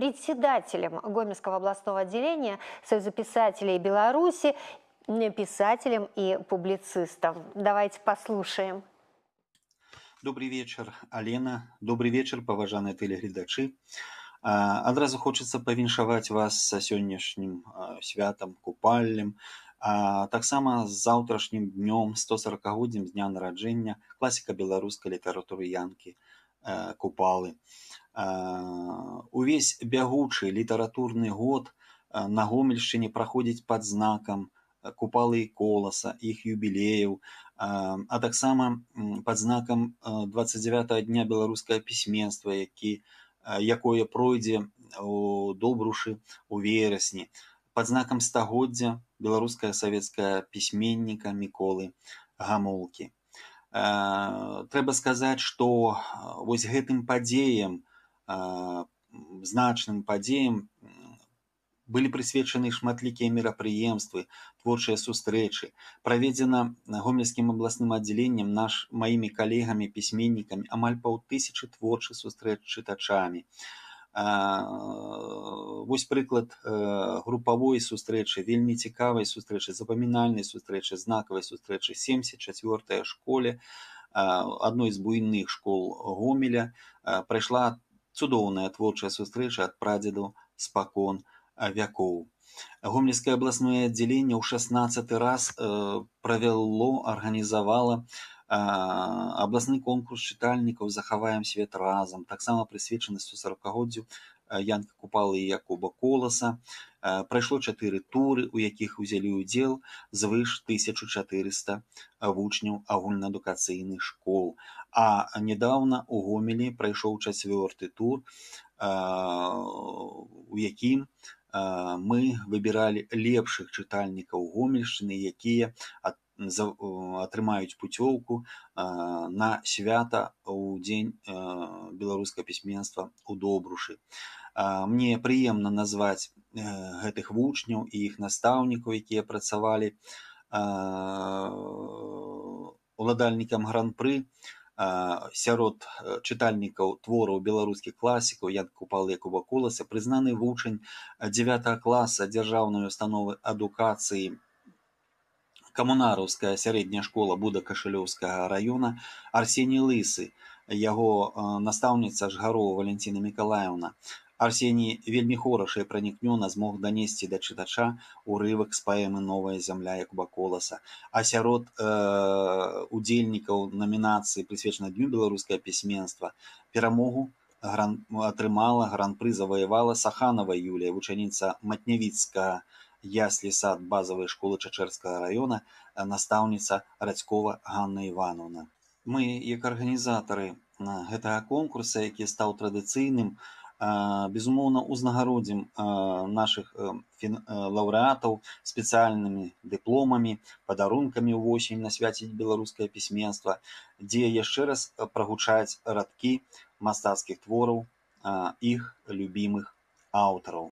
председателем Гомельского областного отделения Союза писателей Беларуси, писателем и публицистом. Давайте послушаем. Добрый вечер, Алена. Добрый вечер, паважаныя тэлегледачы. Адразу хочацца павіншаваць вас са сённяшнім святам купальным, а таксама з заўтрашнім днём 140годдзям з дня нараджэння класіка беларускай літаратуры янкі купалы. Увесь бягучы літаратурны год на гомельшчыне праходзіць пад знакам купалы і коласа, іх юбілеяў, а таксама пад знакам 29 дня беларускага пісьменства, які, якое пройдзе у добрушы у верасні пад знакам стагоддзя беларускага савецкага пісьменніка міколы гамолкі трэба сказаць што вось гэтым падзеям значным падзеям былі прысвечаны шматлікія мерапрыемствы творчыя сустрэчы. Праведзена гомельскім абласным аддзяленнем наш маімі калегамі пісьменнікамі амаль паўтысячы творчых сустрэч чытачамі вось прыклад групавой сустрэчы вельмі цікавай сустрэчы запамінальнай сустрэчы знакавай сустрэчы 74 школе адной з буйных школ гомеля. Прайшла цудоўная творчая сустрэча ад прадзеду спакон вякоў гомельскае абласное аддзяленне ў 16 раз правяло арганізавала абласны конкурс чытальнікаў захаваем свет разам таксама прысвечаны 140годдзю янка купалы і якуба коласа прайшло чатыры туры у якіх узялі ўдзел звыш 1400 вучняў агульнаадукацыйных школ. А нядаўна у гомелі прайшоў чацвёрты тур у якім мы выбіралі лепшых чытальнікаў гомельшчыны якія ад атрымаюць пуцёўку на свята ў дзень беларускага пісьменства ў добрушы. Мне прыемна назваць гэтых вучняў і іх настаўнікаў, якія працавалі уладальнікам гран-пры сярод чытальнікаў твораў беларускіх класікаў як купал якуба коласа прызнаны вучань 9 класа дзяржаўнай установы адукацыі камунараўская сярэдняя школа буда кашалёўскага раёна арсеній лысы яго настаўніца жгарова валянціна мікалаеўна арсеній вельмі хораша і пранікнёна змог данесці да чытача урывак з паэмы новая зямля якуба коласа а сярод э, удзельнікаў намінацыі прысвечана дню беларускае пісьменства перамогу гран атрымала гран-пры заваявала саханова юлія вучаніца матнявіцкага яслі сад базавай школы чачэрскага раёна настаўніца радзькова Ганна Івановна. Мы як арганізатары гэтага конкурса, які стаў традыцыйным, безумоўна узнагародзім нашых лаўрэатаў спецыяльнымі дыпломамі, падарункамі ўвосень на свяціць беларускае пісьменства, дзе яшчэ раз прагучаць радкі мастацкіх твораў іх любімых аўтараў.